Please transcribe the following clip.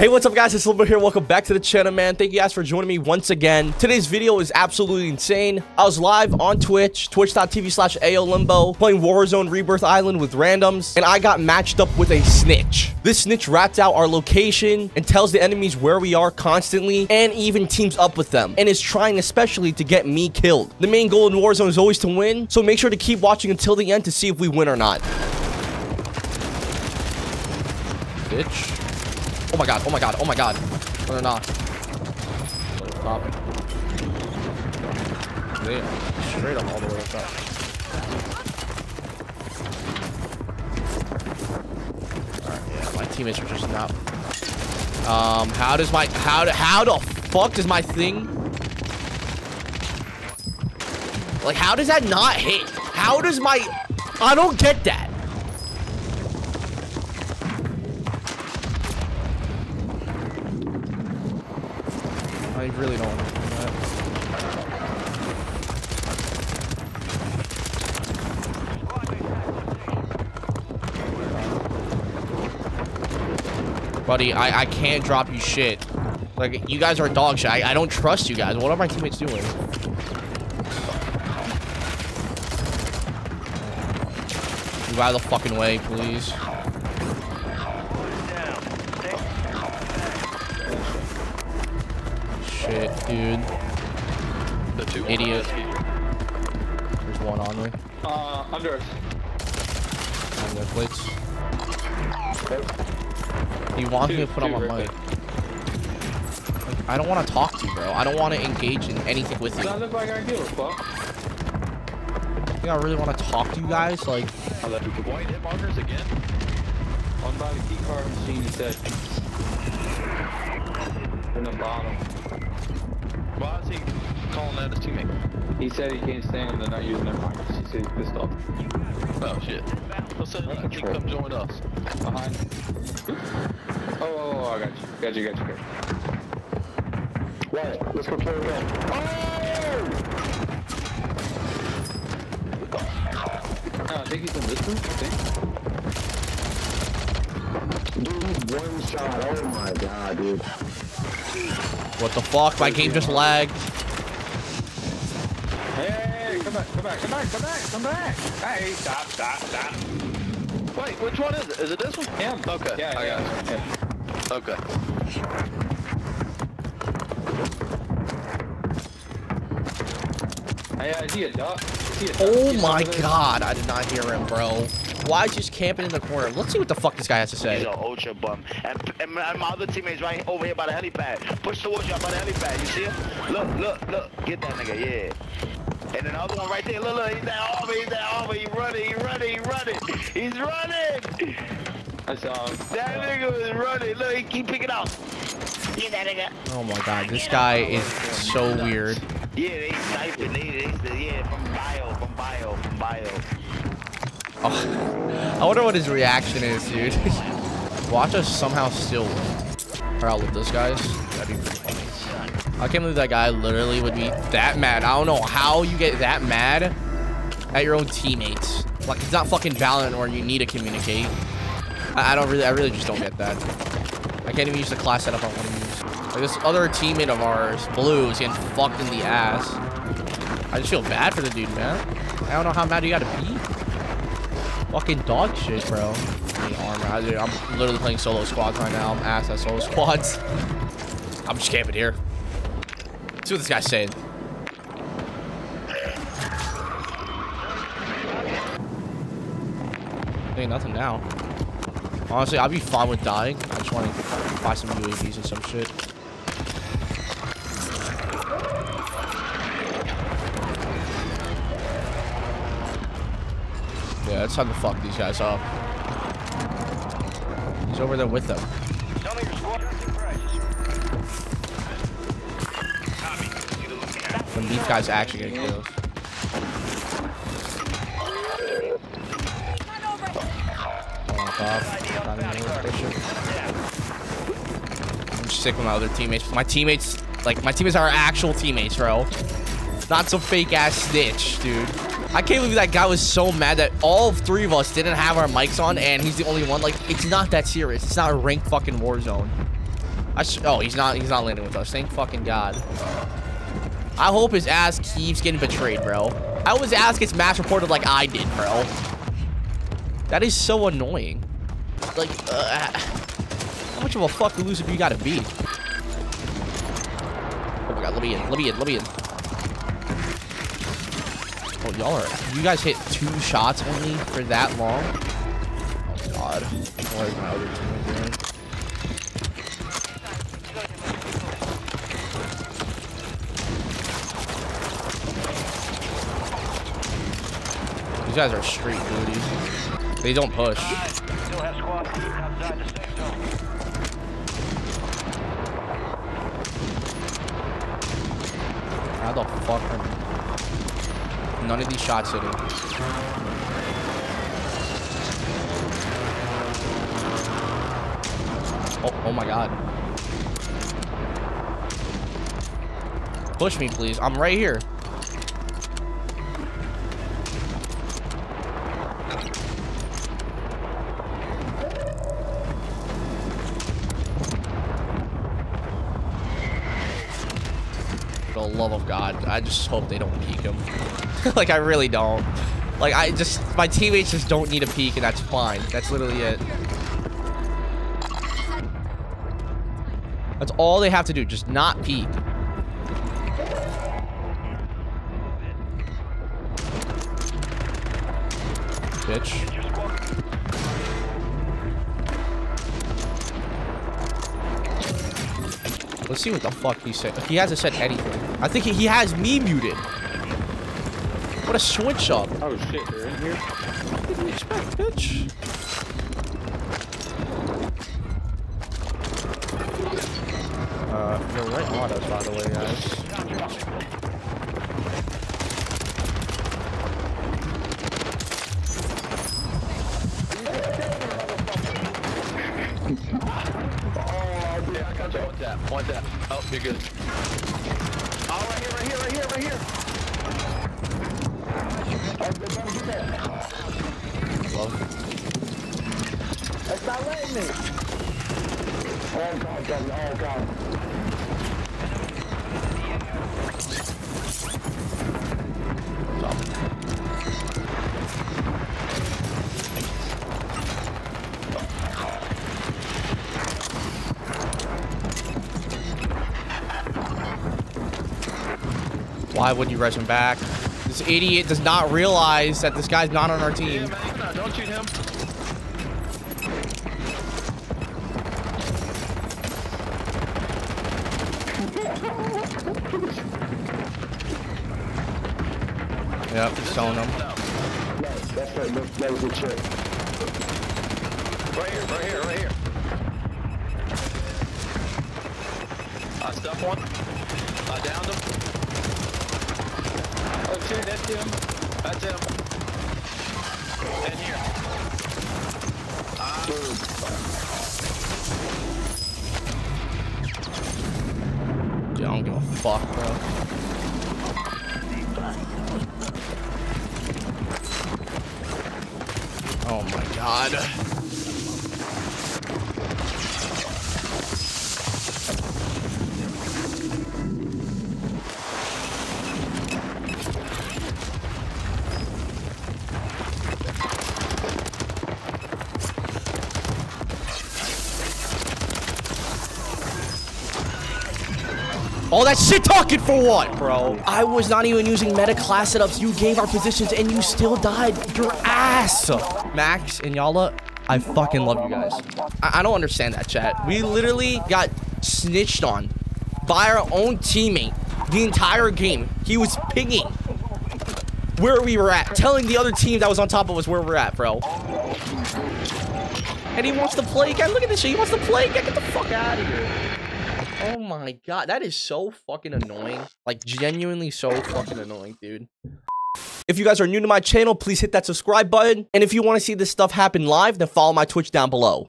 Hey, what's up guys? It's Silver here. Welcome back to the channel, man. Thank you guys for joining me once again. Today's video is absolutely insane. I was live on Twitch, twitch.tv slash ayolimbo, playing Warzone Rebirth Island with randoms, and I got matched up with a snitch. This snitch rats out our location and tells the enemies where we are constantly, and even teams up with them, and is trying especially to get me killed. The main goal in Warzone is always to win, so make sure to keep watching until the end to see if we win or not. Bitch. Oh my god, oh my god, oh my god. No, no, no. Stop. Damn. Straight up all the way up. Alright, yeah, my teammates are just not. Um, how does my how how the fuck does my thing like how does that not hit? How does my I don't get that. I really don't want to do that. Buddy, I, I can't drop you shit. Like, you guys are dog shit. I, I don't trust you guys. What are my teammates doing? Move out of the fucking way, please. Shit, dude. The two Idiot. There's one on me. Uh, under us. On their plates. He wants me to put on my mic. Like, I don't want to talk to you, bro. I don't want to engage in anything with you. Does look like I give a fuck? I think I really want to talk to you guys. Like, I left you white hit markers again. On by the key card machine, he said. In the bottom. Why is he calling that his teammate? He said he can't stand them. They're not using their markers. He said he's pissed off. Oh shit. Say he can come join us. Behind. Oh, oh, oh, I got you. Got you, got you, got you. Right, let's go play again. No, I think he's in this room. I think. Dude, one shot. Oh my god, dude. What the fuck? My game just lagged. Hey, come back, come back, come back, come back, come back. Hey, stop, stop, stop. Wait, which one is it? Is it this one? Him. Okay, Yeah, I yeah. got yeah. Okay. Hey, uh, is he a duck? Is he a duck? Oh my over there? god, I did not hear him, bro. Why is he just camping in the corner? Let's see what the fuck this guy has to say. He's an ultra bum. And, and my my other teammate's right over here by the helipad. Push towards you by the helipad. You see him? Look, look, look. Get that nigga, yeah. And then the other one right there. Look, look. He's that over. He's that over. He running. He running. He running. He's running. I saw him. That nigga was running. Look, he keep picking up. Get that nigga. Oh my god, this guy is so weird. Yeah, they sniping. They, they, yeah, from bio, from bio, from bio. Oh, I wonder what his reaction is, dude. Watch us somehow still win. Or this guys. That'd be pretty funny. I can't believe that guy literally would be that mad. I don't know how you get that mad at your own teammates. Like it's not fucking Valorant where you need to communicate. I, I don't really, I really just don't get that. I can't even use the class setup I want to use. Like this other teammate of ours, Blue, is getting fucked in the ass. I just feel bad for the dude, man. I don't know how mad you gotta be. Fucking dog shit, bro. I, dude, I'm literally playing solo squads right now. I'm ass at solo squads. I'm just camping here. See what this guy's saying. Ain't nothing now. Honestly, I'd be fine with dying. I just want to buy some UAVs and some shit. It's time to fuck these guys up. He's over there with them. When these guys actually get killed. I'm sick with my other teammates. My teammates, like, my teammates are actual teammates, bro. Not some fake ass snitch, dude. I can't believe that guy was so mad that all three of us didn't have our mics on and he's the only one. Like, it's not that serious. It's not a ranked fucking Warzone. I oh, he's not. He's not landing with us. Thank fucking god. I hope his ass keeps getting betrayed, bro. I his ass gets match reported like I did, bro. That is so annoying. Like, uh, how much of a fucking loser do you gotta be? Oh my god, let me in, let me in, let me in. Y'all are, you guys hit two shots only for that long? Oh god. My other team doing? These guys are street booty. They don't push. How the fuck none of these shots hitting? Oh, oh my god. Push me, please. I'm right here. Love of God, I just hope they don't peek him. like, I really don't. Like, I just, my teammates just don't need a peek, and that's fine. That's literally it. That's all they have to do, just not peek. Bitch. Let's see what the fuck he said. He hasn't said anything. I think he, he has me muted. What a switch up. Oh shit, they're in here? What did you expect, bitch? Uh, you're right on us, by the way, guys. Yeah, I got you. One tap, one tap. Oh, right here, right here, right here, right here. Love. It's not letting me. Oh god, god, oh god. Why wouldn't you rush him back? This idiot does not realize that this guy's not on our Yeah, team. man, don't shoot him. Yep, he's telling him. No. That's right, that, that was a trick. Right here, right here, right here. I stuck one. I downed him. Oh shit, that's him. That's him. And here. Dude, I don't give a fuck, bro. Oh my god. All that shit talking for what, bro? I was not even using meta class setups. You gave our positions and you still died. Your ass. Max and Yala, I fucking love you guys. I, I don't understand that, chat. We literally got snitched on by our own teammate the entire game. He was pinging where we were at, telling the other team that was on top of us where we're at, bro. And he wants to play again. Look at this shit. He wants to play again. Get the fuck out of here. Oh my god, that is so fucking annoying. Like, genuinely so fucking annoying, dude. If you guys are new to my channel, please hit that subscribe button. And if you want to see this stuff happen live, then follow my Twitch down below.